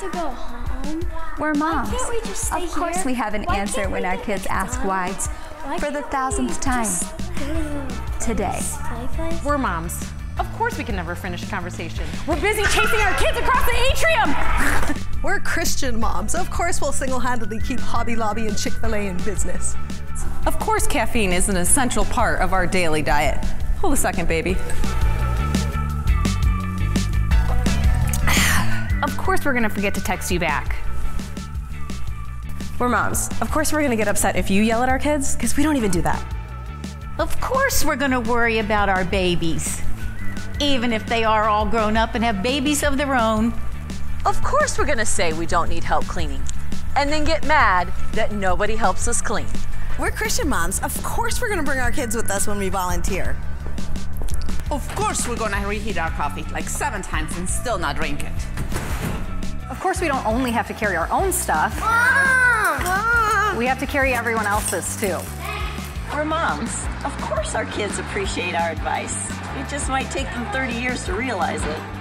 to go home? We're moms. Why can't we just stay of course, here? we have an Why answer when our kids ask why. McDonald's? Why For the thousandth time. just go to the Today. We're moms. Of course we can never finish a conversation. We're busy chasing our kids across the atrium. We're Christian moms. Of course, we'll single handedly keep Hobby Lobby and Chick fil A in business. Of course, caffeine is an essential part of our daily diet. Hold a second, baby. Of course we're gonna forget to text you back. We're moms. Of course, we're gonna get upset if you yell at our kids, because we don't even do that. Of course, we're going to worry about our babies, even if they are all grown up and have babies of their own. Of course, we're gonna say we don't need help cleaning, and then get mad that nobody helps us clean. We're Christian moms. Of course, we're going to bring our kids with us when we volunteer. Of course, we're gonna reheat our coffee like seven times and still not drink it. Of course, we don't only have to carry our own stuff. We have to carry everyone else's too. We're moms. Of course, our kids appreciate our advice. It just might take them 30 years to realize it.